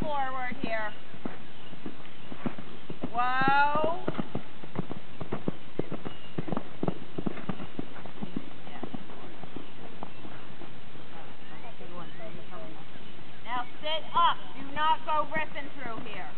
forward here. Whoa. Now sit up. Do not go ripping through here.